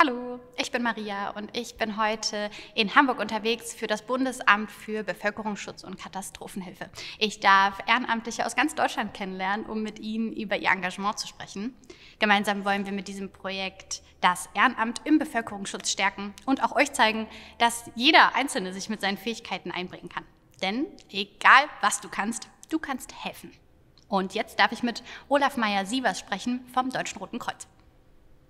Hallo, ich bin Maria und ich bin heute in Hamburg unterwegs für das Bundesamt für Bevölkerungsschutz und Katastrophenhilfe. Ich darf Ehrenamtliche aus ganz Deutschland kennenlernen, um mit ihnen über ihr Engagement zu sprechen. Gemeinsam wollen wir mit diesem Projekt das Ehrenamt im Bevölkerungsschutz stärken und auch euch zeigen, dass jeder Einzelne sich mit seinen Fähigkeiten einbringen kann. Denn egal was du kannst, du kannst helfen. Und jetzt darf ich mit Olaf Meyer-Sievers sprechen vom Deutschen Roten Kreuz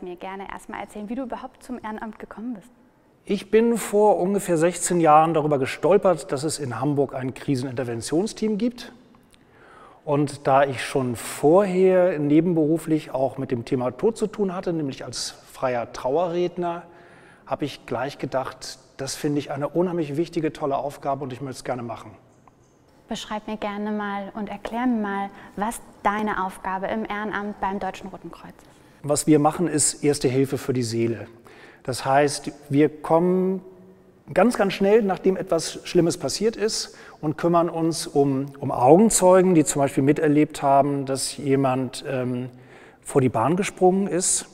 mir gerne erstmal erzählen, wie du überhaupt zum Ehrenamt gekommen bist. Ich bin vor ungefähr 16 Jahren darüber gestolpert, dass es in Hamburg ein Kriseninterventionsteam gibt. Und da ich schon vorher nebenberuflich auch mit dem Thema Tod zu tun hatte, nämlich als freier Trauerredner, habe ich gleich gedacht, das finde ich eine unheimlich wichtige, tolle Aufgabe und ich möchte es gerne machen. Beschreib mir gerne mal und erklär mir mal, was deine Aufgabe im Ehrenamt beim Deutschen Roten Kreuz ist. Was wir machen, ist Erste Hilfe für die Seele. Das heißt, wir kommen ganz, ganz schnell, nachdem etwas Schlimmes passiert ist, und kümmern uns um, um Augenzeugen, die zum Beispiel miterlebt haben, dass jemand ähm, vor die Bahn gesprungen ist.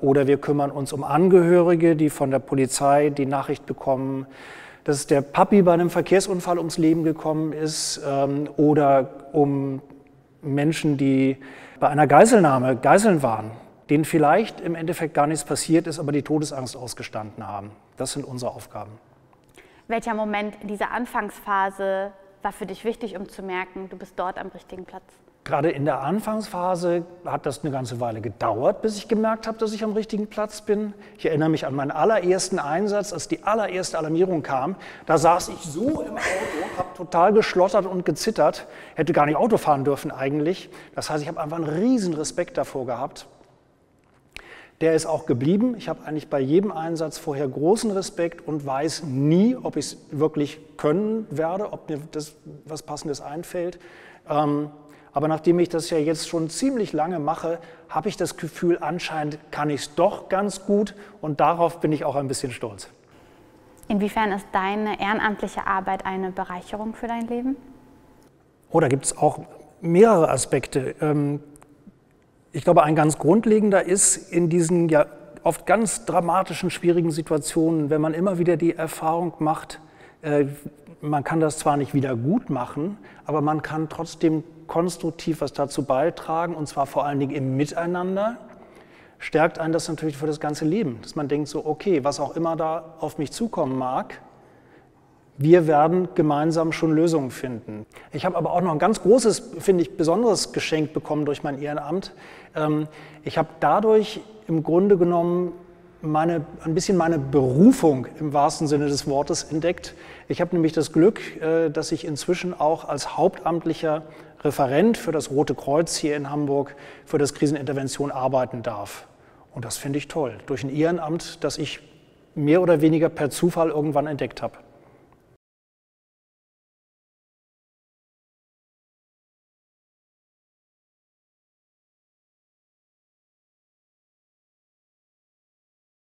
Oder wir kümmern uns um Angehörige, die von der Polizei die Nachricht bekommen, dass der Papi bei einem Verkehrsunfall ums Leben gekommen ist. Ähm, oder um Menschen, die bei einer Geiselnahme Geiseln waren denen vielleicht im Endeffekt gar nichts passiert ist, aber die Todesangst ausgestanden haben. Das sind unsere Aufgaben. Welcher Moment in dieser Anfangsphase war für dich wichtig, um zu merken, du bist dort am richtigen Platz? Gerade in der Anfangsphase hat das eine ganze Weile gedauert, bis ich gemerkt habe, dass ich am richtigen Platz bin. Ich erinnere mich an meinen allerersten Einsatz, als die allererste Alarmierung kam. Da saß ich so im Auto, habe total geschlottert und gezittert, hätte gar nicht Auto fahren dürfen eigentlich. Das heißt, ich habe einfach einen riesen Respekt davor gehabt. Der ist auch geblieben. Ich habe eigentlich bei jedem Einsatz vorher großen Respekt und weiß nie, ob ich es wirklich können werde, ob mir das was Passendes einfällt. Ähm, aber nachdem ich das ja jetzt schon ziemlich lange mache, habe ich das Gefühl, anscheinend kann ich es doch ganz gut und darauf bin ich auch ein bisschen stolz. Inwiefern ist deine ehrenamtliche Arbeit eine Bereicherung für dein Leben? Oh, da gibt es auch mehrere Aspekte. Ich glaube, ein ganz grundlegender ist in diesen ja oft ganz dramatischen, schwierigen Situationen, wenn man immer wieder die Erfahrung macht, äh, man kann das zwar nicht wieder gut machen, aber man kann trotzdem konstruktiv was dazu beitragen, und zwar vor allen Dingen im Miteinander, stärkt einen das natürlich für das ganze Leben. Dass man denkt so, okay, was auch immer da auf mich zukommen mag, wir werden gemeinsam schon Lösungen finden. Ich habe aber auch noch ein ganz großes, finde ich, besonderes Geschenk bekommen durch mein Ehrenamt. Ähm, ich habe dadurch im Grunde genommen meine, ein bisschen meine Berufung im wahrsten Sinne des Wortes entdeckt. Ich habe nämlich das Glück, äh, dass ich inzwischen auch als hauptamtlicher Referent für das Rote Kreuz hier in Hamburg für das Krisenintervention arbeiten darf. Und das finde ich toll, durch ein Ehrenamt, das ich mehr oder weniger per Zufall irgendwann entdeckt habe.